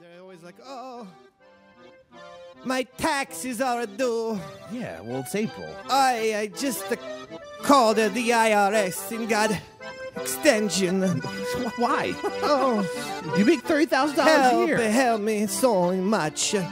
They're always like, oh, my taxes are due. Yeah, well, it's April. I, I just uh, called uh, the IRS and got extension. Why? Oh, You make thirty thousand dollars a help, year. help me so much. You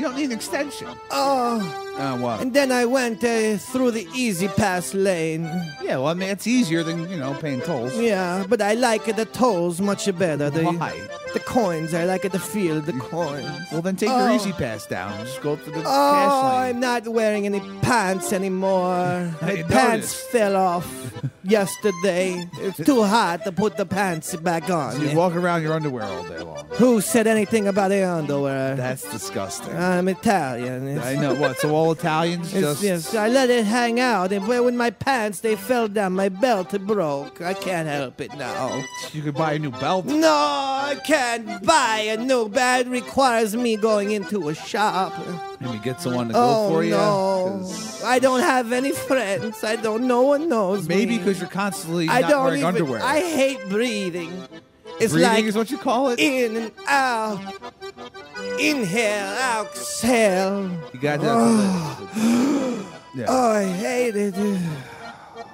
don't need an extension. Oh, Uh, what? and then I went uh, through the E-ZPass lane. Yeah, well, I mean, it's easier than you know paying tolls. Yeah, but I like the tolls much better. Why? The coins, I like the feel of the coins. Well, then take Oh. your E-ZPass down just go through the Oh, cash I'm not wearing any pants anymore. My pants fell off yesterday. It's too hot to put the pants back on. You walk around in your underwear all day long. Who said anything about the underwear? That's disgusting. I'm Italian. It's- I know what. So all Italians just yes, I let it hang out, and when my pants they fell down, my belt broke. I can't help it now. you could buy a new belt. No, I can't buy a new bed. Requires me going into a shop. Maybe get someone to go Oh for you. no, I don't have any friends. I don't. No one knows Maybe because you're constantly I not don't wearing even. underwear. I hate breathing. It's Breathing like is what you call it. in and out, inhale, exhale. You got that. Oh. yeah. Oh, I hate it.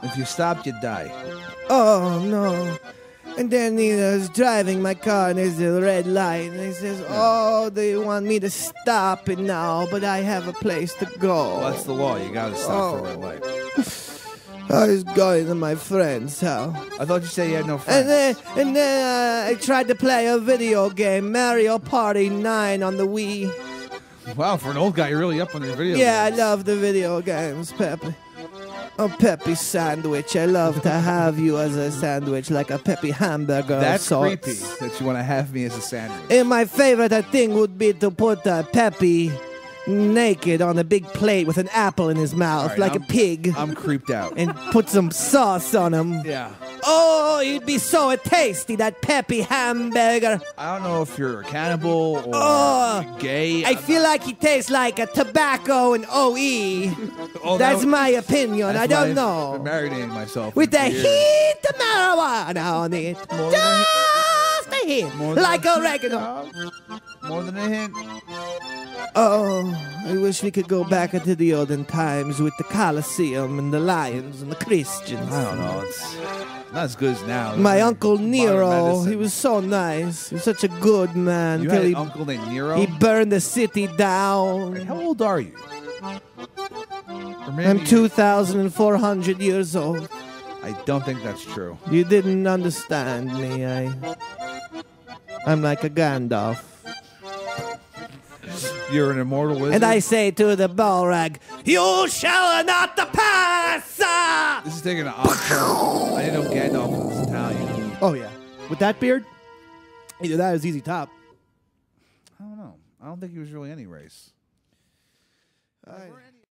if you stop, you die. Oh no. And then he was driving my car and there's a red light and he says, Oh, they want me to stop it now, but I have a place to go. Well, that's the law. You got to stop for Oh. red light. I was going to my friend's house. I thought you said you had no friends. And then, and then uh, I tried to play a video game, Mario Party 9 on the Wii. wow, for an old guy, you're really up on your video. Yeah, I games. love the video games, Peppy. A Peppy sandwich. I love to have you as a sandwich, like a Peppy hamburger. of That's sorts. creepy that you want to have me as a sandwich. And my favorite uh, thing would be to put a Peppy naked on a big plate with an apple in his mouth, All right, like I'm- a pig, I'm creeped out. and put some sauce on him. yeah. Oh, it'd be so tasty, that Peppy hamburger. I don't know if you're a cannibal or Oh, gay. I feel like he tastes like a tobacco and OE. Oh, That's that- my opinion. that's I don't know. I'm marinating myself With the years. heat of marijuana on it. More Just a hint. More Like a- oregano. More than a hint. Oh, I wish we could go back into the olden times with the Colosseum and the lions and the Christians. I don't know. It's not as good as now. My uncle Nero, he was so nice. He was such a good man. You had he, an uncle named Nero. he burned the city down. How old are you? I'm 2,400 years old. I don't think that's true. You didn't understand me. I, I'm like a Gandalf. You're an immortal wizard. And I say to the Balrog, You shall not pass! ah!" This is taking an odd turn. I didn't know Gandalf was Italian. Oh, yeah. With that beard? Either that is easy top. I don't know. I don't think he was really any race. I-